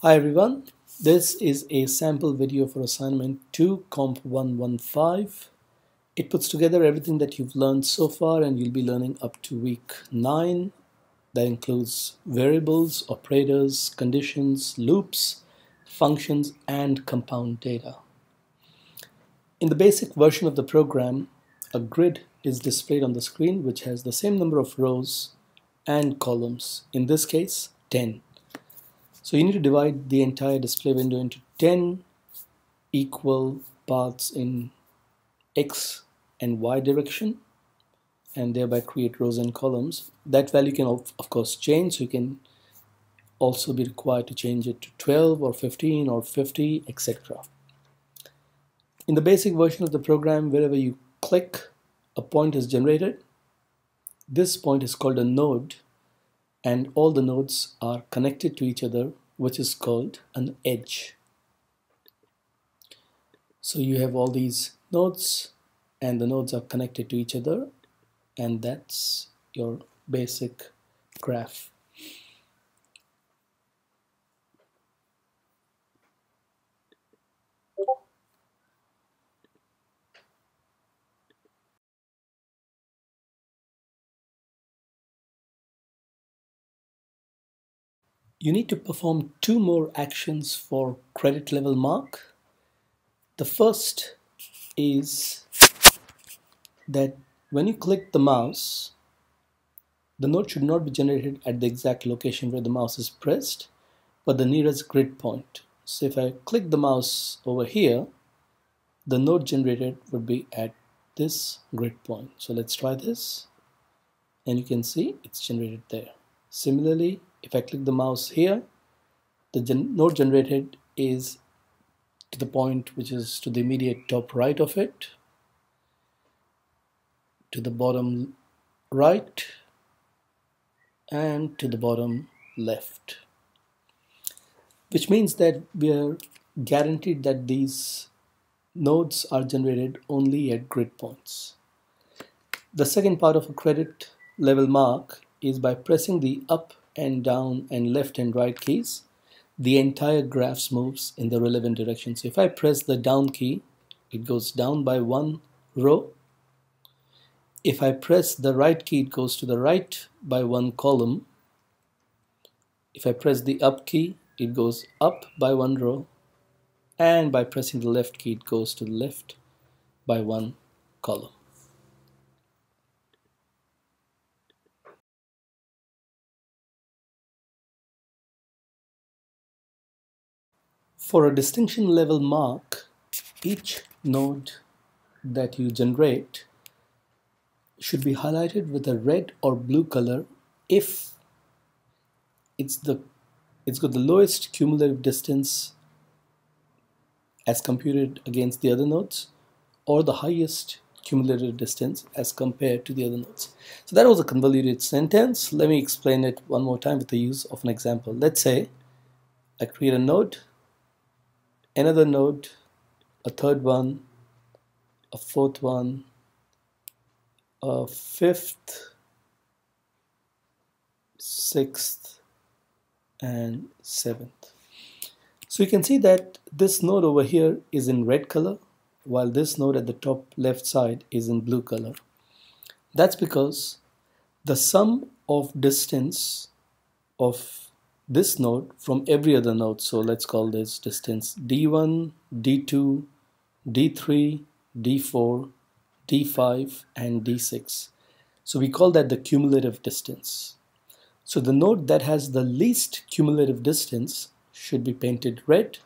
Hi everyone, this is a sample video for assignment 2 Comp 115. It puts together everything that you've learned so far and you'll be learning up to week 9. That includes variables, operators, conditions, loops, functions, and compound data. In the basic version of the program, a grid is displayed on the screen which has the same number of rows and columns, in this case 10. So you need to divide the entire display window into 10 equal parts in X and Y direction and thereby create rows and columns. That value can of course change so you can also be required to change it to 12 or 15 or 50 etc. In the basic version of the program wherever you click a point is generated. This point is called a node and all the nodes are connected to each other which is called an edge. So you have all these nodes and the nodes are connected to each other and that's your basic graph. You need to perform two more actions for credit level mark. The first is that when you click the mouse, the node should not be generated at the exact location where the mouse is pressed, but the nearest grid point. So if I click the mouse over here, the node generated would be at this grid point. So let's try this. And you can see it's generated there. Similarly, if I click the mouse here the gen node generated is to the point which is to the immediate top right of it to the bottom right and to the bottom left which means that we are guaranteed that these nodes are generated only at grid points. The second part of a credit level mark is by pressing the up and down and left and right keys, the entire graph moves in the relevant direction. So if I press the down key, it goes down by one row. If I press the right key, it goes to the right by one column. If I press the up key, it goes up by one row. And by pressing the left key, it goes to the left by one column. For a distinction level mark, each node that you generate should be highlighted with a red or blue color if it's the it's got the lowest cumulative distance as computed against the other nodes or the highest cumulative distance as compared to the other nodes. So that was a convoluted sentence. Let me explain it one more time with the use of an example. Let's say I create a node another node, a third one, a fourth one, a fifth, sixth, and seventh. So you can see that this node over here is in red color, while this node at the top left side is in blue color. That's because the sum of distance of this node from every other node. So let's call this distance D1, D2, D3, D4, D5, and D6. So we call that the cumulative distance. So the node that has the least cumulative distance should be painted red.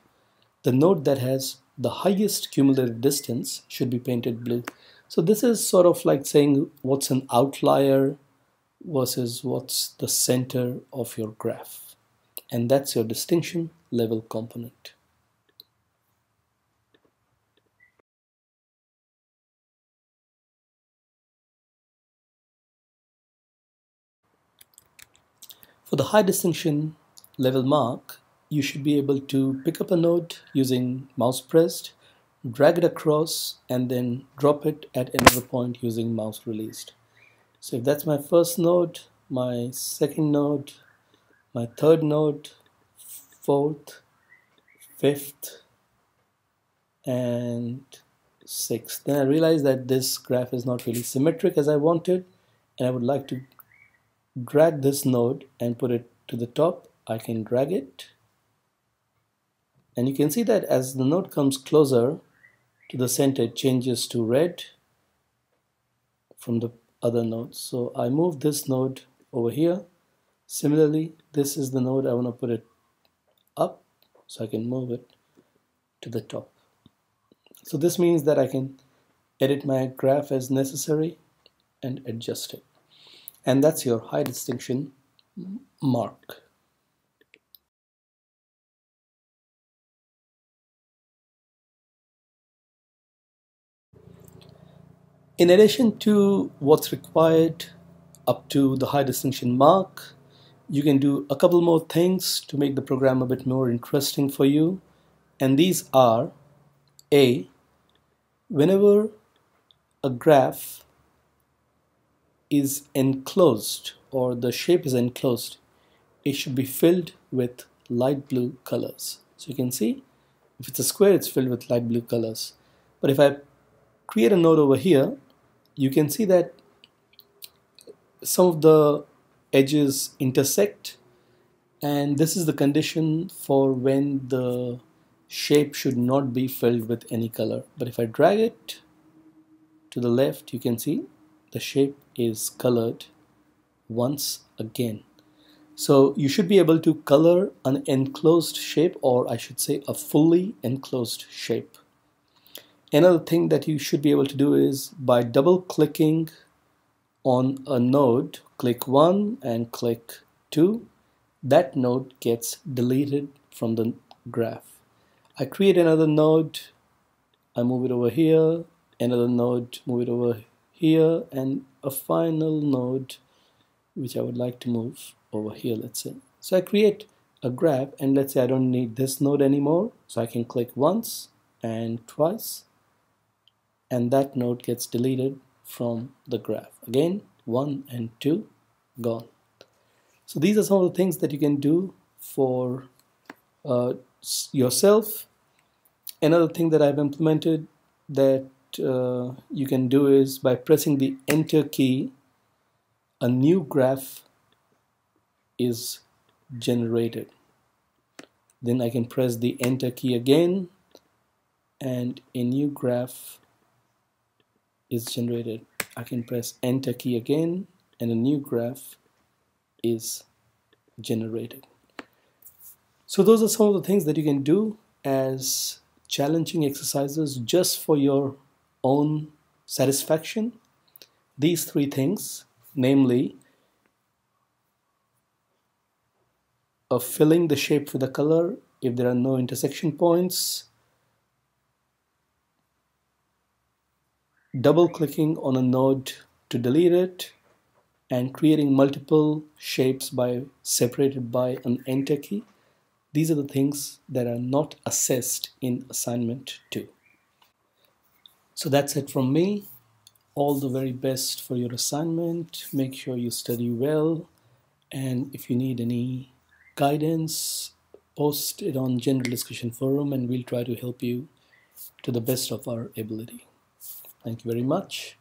The node that has the highest cumulative distance should be painted blue. So this is sort of like saying what's an outlier versus what's the center of your graph and that's your distinction level component. For the high distinction level mark, you should be able to pick up a node using mouse pressed, drag it across, and then drop it at another point using mouse released. So if that's my first node, my second node, my third node, fourth, fifth, and sixth. Then I realized that this graph is not really symmetric as I wanted, and I would like to drag this node and put it to the top. I can drag it, and you can see that as the node comes closer to the center, it changes to red from the other nodes. So I move this node over here. Similarly, this is the node I want to put it up so I can move it to the top. So this means that I can edit my graph as necessary and adjust it. And that's your high distinction mark. In addition to what's required up to the high distinction mark, you can do a couple more things to make the program a bit more interesting for you. And these are A, whenever a graph is enclosed or the shape is enclosed, it should be filled with light blue colors. So you can see if it's a square, it's filled with light blue colors. But if I create a node over here, you can see that some of the edges intersect and this is the condition for when the shape should not be filled with any color. But if I drag it to the left you can see the shape is colored once again. So you should be able to color an enclosed shape or I should say a fully enclosed shape. Another thing that you should be able to do is by double clicking on a node, click 1 and click 2, that node gets deleted from the graph. I create another node, I move it over here, another node, move it over here, and a final node which I would like to move over here, let's say. So I create a graph and let's say I don't need this node anymore, so I can click once and twice and that node gets deleted from the graph. Again, 1 and 2 gone. So these are some of the things that you can do for uh, yourself. Another thing that I've implemented that uh, you can do is by pressing the enter key, a new graph is generated. Then I can press the enter key again and a new graph is generated. I can press enter key again and a new graph is generated. So those are some of the things that you can do as challenging exercises just for your own satisfaction. These three things, namely of filling the shape with a color if there are no intersection points, double clicking on a node to delete it and creating multiple shapes by separated by an enter key. These are the things that are not assessed in assignment 2. So that's it from me. All the very best for your assignment. Make sure you study well. And if you need any guidance, post it on general discussion forum and we'll try to help you to the best of our ability. Thank you very much.